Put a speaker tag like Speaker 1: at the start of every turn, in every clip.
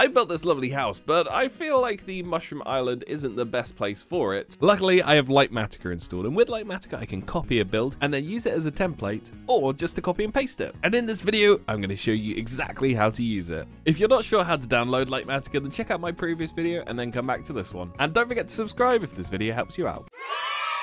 Speaker 1: I built this lovely house, but I feel like the Mushroom Island isn't the best place for it. Luckily, I have Litematica installed, and with Litematica, I can copy a build and then use it as a template, or just to copy and paste it. And in this video, I'm going to show you exactly how to use it. If you're not sure how to download Litematica, then check out my previous video and then come back to this one. And don't forget to subscribe if this video helps you out.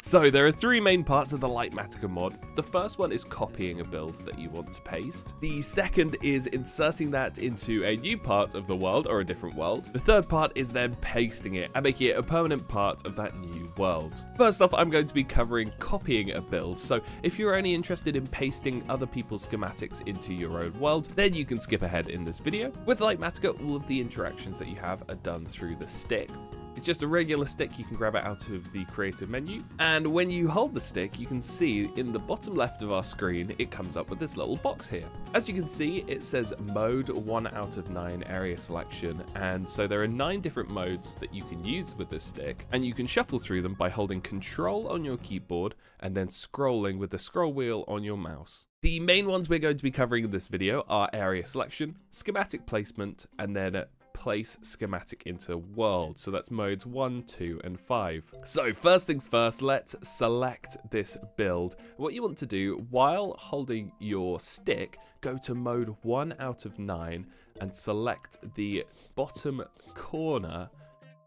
Speaker 1: So there are three main parts of the Litematica mod. The first one is copying a build that you want to paste. The second is inserting that into a new part of the world or a different world. The third part is then pasting it and making it a permanent part of that new world. First off, I'm going to be covering copying a build. So if you're only interested in pasting other people's schematics into your own world, then you can skip ahead in this video. With Litematica, all of the interactions that you have are done through the stick. It's just a regular stick, you can grab it out of the creative menu. And when you hold the stick, you can see in the bottom left of our screen, it comes up with this little box here. As you can see, it says mode 1 out of 9 area selection. And so there are 9 different modes that you can use with this stick. And you can shuffle through them by holding control on your keyboard and then scrolling with the scroll wheel on your mouse. The main ones we're going to be covering in this video are area selection, schematic placement, and then place schematic into world. So that's modes 1, 2, and 5. So first things first, let's select this build. What you want to do while holding your stick, go to mode 1 out of 9 and select the bottom corner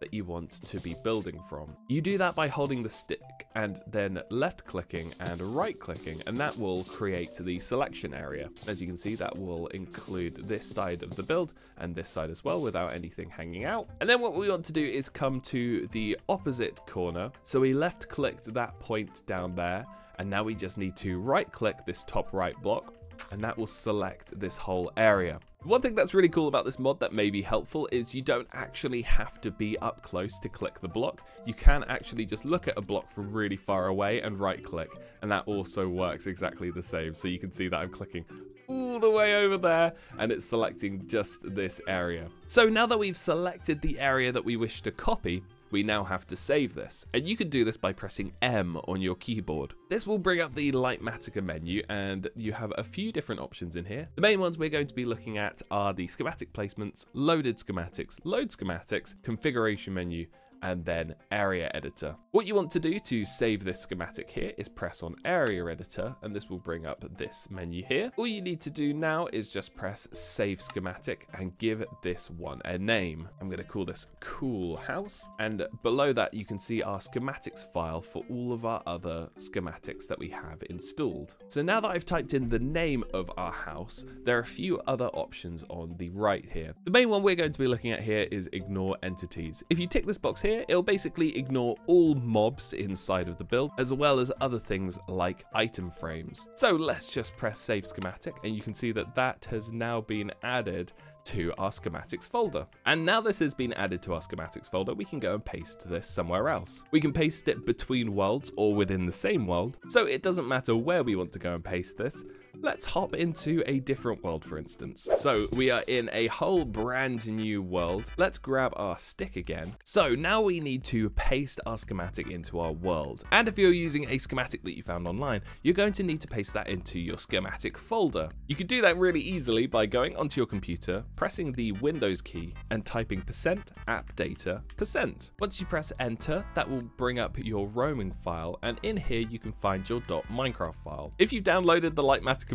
Speaker 1: that you want to be building from. You do that by holding the stick and then left clicking and right clicking and that will create the selection area. As you can see that will include this side of the build and this side as well without anything hanging out. And then what we want to do is come to the opposite corner. So we left clicked that point down there and now we just need to right click this top right block and that will select this whole area. One thing that's really cool about this mod that may be helpful is you don't actually have to be up close to click the block. You can actually just look at a block from really far away and right click, and that also works exactly the same. So you can see that I'm clicking all the way over there and it's selecting just this area. So now that we've selected the area that we wish to copy, we now have to save this. And you can do this by pressing M on your keyboard. This will bring up the Litematica menu and you have a few different options in here. The main ones we're going to be looking at are the schematic placements, loaded schematics, load schematics, configuration menu, and then area editor. What you want to do to save this schematic here is press on area editor and this will bring up this menu here. All you need to do now is just press save schematic and give this one a name. I'm going to call this cool house and below that you can see our schematics file for all of our other schematics that we have installed. So now that I've typed in the name of our house, there are a few other options on the right here. The main one we're going to be looking at here is ignore entities. If you tick this box here, here, it'll basically ignore all mobs inside of the build, as well as other things like item frames. So let's just press save schematic, and you can see that that has now been added to our schematics folder. And now this has been added to our schematics folder, we can go and paste this somewhere else. We can paste it between worlds or within the same world, so it doesn't matter where we want to go and paste this. Let's hop into a different world, for instance. So we are in a whole brand new world. Let's grab our stick again. So now we need to paste our schematic into our world. And if you're using a schematic that you found online, you're going to need to paste that into your schematic folder. You can do that really easily by going onto your computer, pressing the Windows key and typing percent app data percent. Once you press enter, that will bring up your roaming file and in here you can find your .minecraft file. If you've downloaded the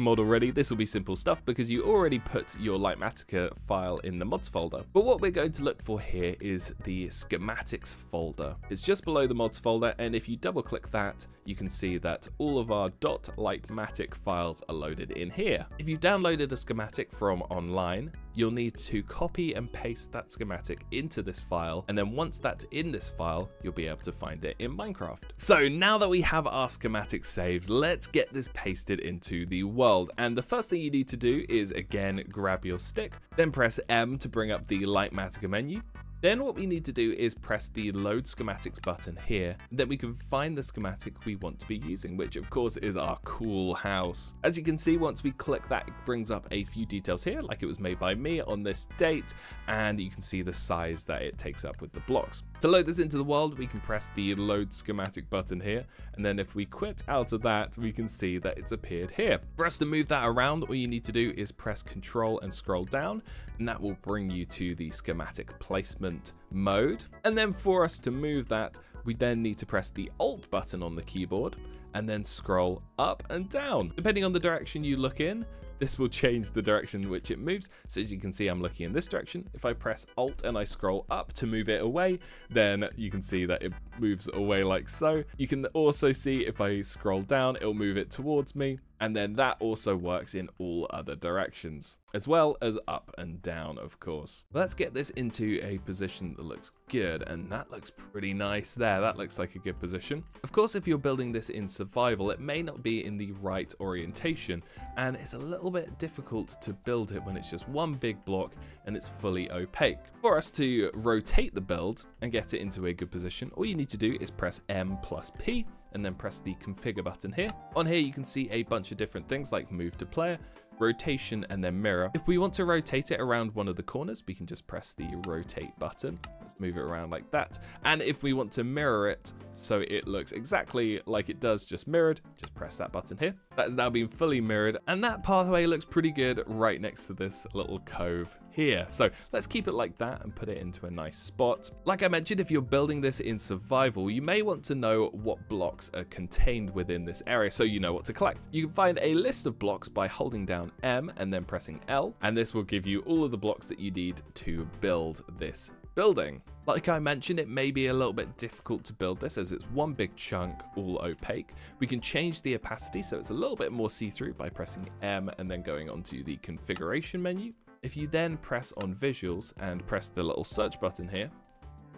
Speaker 1: Mod already, this will be simple stuff because you already put your Litematica file in the mods folder. But what we're going to look for here is the schematics folder. It's just below the mods folder and if you double click that, you can see that all of our .litematic files are loaded in here. If you've downloaded a schematic from online, you'll need to copy and paste that schematic into this file. And then once that's in this file, you'll be able to find it in Minecraft. So now that we have our schematic saved, let's get this pasted into the world. And the first thing you need to do is again, grab your stick, then press M to bring up the Litematica menu. Then what we need to do is press the load schematics button here. Then we can find the schematic we want to be using, which of course is our cool house. As you can see, once we click that, it brings up a few details here, like it was made by me on this date, and you can see the size that it takes up with the blocks. To load this into the world, we can press the load schematic button here, and then if we quit out of that, we can see that it's appeared here. For us to move that around, all you need to do is press control and scroll down and that will bring you to the schematic placement mode. And then for us to move that, we then need to press the Alt button on the keyboard and then scroll up and down. Depending on the direction you look in, this will change the direction in which it moves. So as you can see, I'm looking in this direction. If I press Alt and I scroll up to move it away, then you can see that it moves away like so. You can also see if I scroll down, it'll move it towards me. And then that also works in all other directions, as well as up and down, of course. Let's get this into a position that looks good, and that looks pretty nice there. That looks like a good position. Of course, if you're building this in survival, it may not be in the right orientation, and it's a little bit difficult to build it when it's just one big block and it's fully opaque. For us to rotate the build and get it into a good position, all you need to do is press M plus P, and then press the configure button here. On here you can see a bunch of different things like move to player, rotation and then mirror. If we want to rotate it around one of the corners, we can just press the rotate button. Let's move it around like that. And if we want to mirror it so it looks exactly like it does just mirrored, just press that button here. That has now been fully mirrored and that pathway looks pretty good right next to this little cove here. So let's keep it like that and put it into a nice spot. Like I mentioned, if you're building this in survival, you may want to know what blocks are contained within this area so you know what to collect. You can find a list of blocks by holding down M and then pressing L, and this will give you all of the blocks that you need to build this building. Like I mentioned, it may be a little bit difficult to build this as it's one big chunk, all opaque. We can change the opacity so it's a little bit more see-through by pressing M and then going onto the configuration menu. If you then press on visuals and press the little search button here,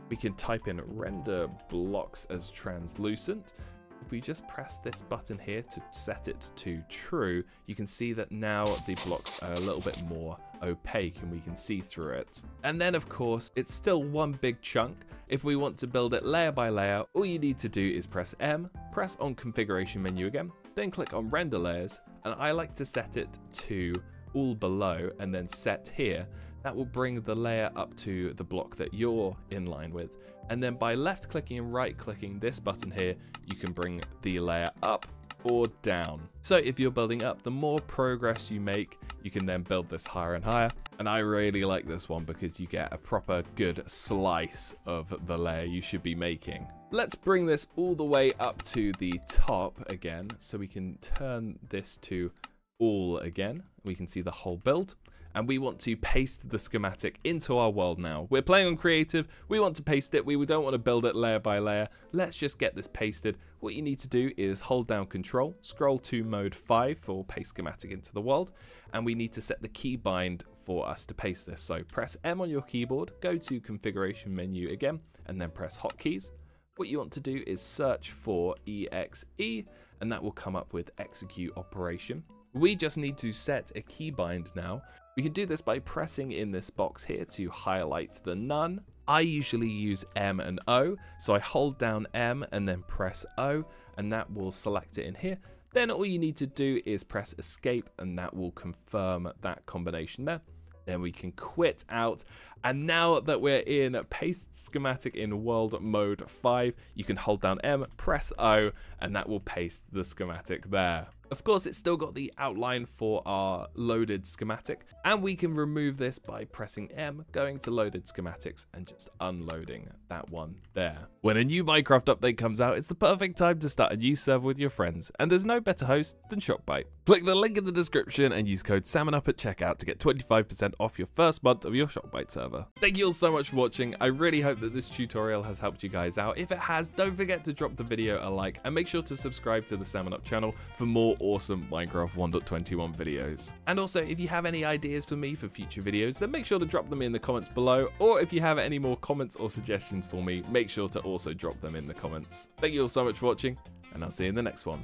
Speaker 1: we can type in render blocks as translucent. If we just press this button here to set it to true, you can see that now the blocks are a little bit more opaque and we can see through it. And then of course, it's still one big chunk. If we want to build it layer by layer, all you need to do is press M, press on configuration menu again, then click on render layers, and I like to set it to all below and then set here, that will bring the layer up to the block that you're in line with. And then by left clicking and right clicking this button here, you can bring the layer up or down. So if you're building up, the more progress you make, you can then build this higher and higher. And I really like this one because you get a proper good slice of the layer you should be making. Let's bring this all the way up to the top again so we can turn this to all again. We can see the whole build and we want to paste the schematic into our world now. We're playing on creative, we want to paste it, we don't want to build it layer by layer. Let's just get this pasted. What you need to do is hold down control, scroll to mode 5 for paste schematic into the world, and we need to set the keybind for us to paste this. So press M on your keyboard, go to configuration menu again, and then press hotkeys. What you want to do is search for EXE, and that will come up with execute operation. We just need to set a keybind now. We can do this by pressing in this box here to highlight the none. I usually use M and O, so I hold down M and then press O, and that will select it in here. Then all you need to do is press escape and that will confirm that combination there. Then we can quit out. And now that we're in paste schematic in world mode 5, you can hold down M, press O, and that will paste the schematic there. Of course, it's still got the outline for our loaded schematic, and we can remove this by pressing M, going to loaded schematics, and just unloading that one there. When a new Minecraft update comes out, it's the perfect time to start a new server with your friends, and there's no better host than Shockbyte. Click the link in the description and use code SaminUP at checkout to get 25% off your first month of your Shockbyte server. Thank you all so much for watching. I really hope that this tutorial has helped you guys out. If it has, don't forget to drop the video a like, and make sure to subscribe to the SaminUP channel for more awesome Minecraft 1.21 videos. And also, if you have any ideas for me for future videos, then make sure to drop them in the comments below, or if you have any more comments or suggestions for me, make sure to also drop them in the comments. Thank you all so much for watching, and I'll see you in the next one.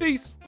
Speaker 1: Peace!